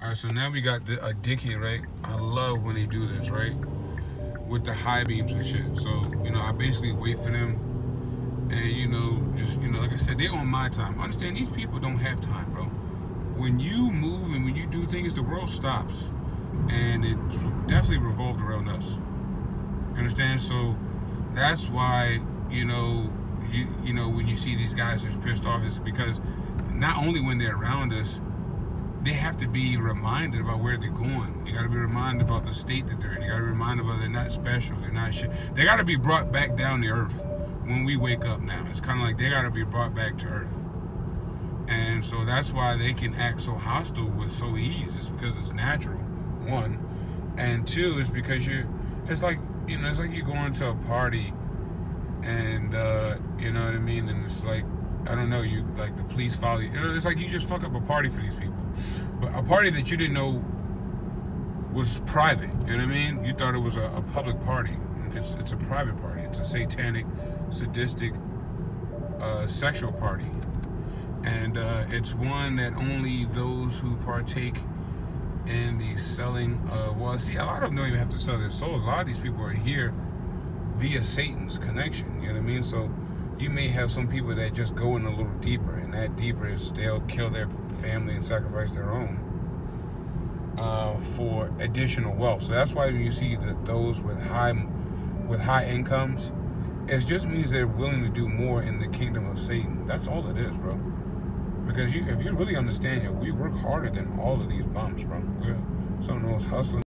All right, so now we got the, a dickhead, right? I love when they do this, right? With the high beams and shit. So, you know, I basically wait for them and, you know, just, you know, like I said, they're on my time. Understand, these people don't have time, bro. When you move and when you do things, the world stops. And it definitely revolved around us. Understand? So that's why, you know, you you know, when you see these guys just pissed off, it's because not only when they're around us, they have to be reminded about where they're going. You got to be reminded about the state that they're in. You got to be reminded about they're not special. They're not shit. They got to be brought back down to earth when we wake up now. It's kind of like they got to be brought back to earth. And so that's why they can act so hostile with so ease. It's because it's natural, one. And two is because you're, it's like, you know, it's like you're going to a party and, uh, you know what I mean? And it's like, I don't know, you like the police follow you. It's like you just fuck up a party for these people. A party that you didn't know was private, you know what I mean? You thought it was a, a public party. It's, it's a private party. It's a satanic, sadistic, uh, sexual party. And uh, it's one that only those who partake in the selling, uh, well, see, a lot of them don't even have to sell their souls. A lot of these people are here via Satan's connection, you know what I mean? So you may have some people that just go in a little deeper, and that deeper is they'll kill their family and sacrifice their own uh, for additional wealth. So that's why when you see that those with high with high incomes, it just means they're willing to do more in the kingdom of Satan. That's all it is, bro. Because you, if you really understand it, we work harder than all of these bums, bro. We're some of the most hustling.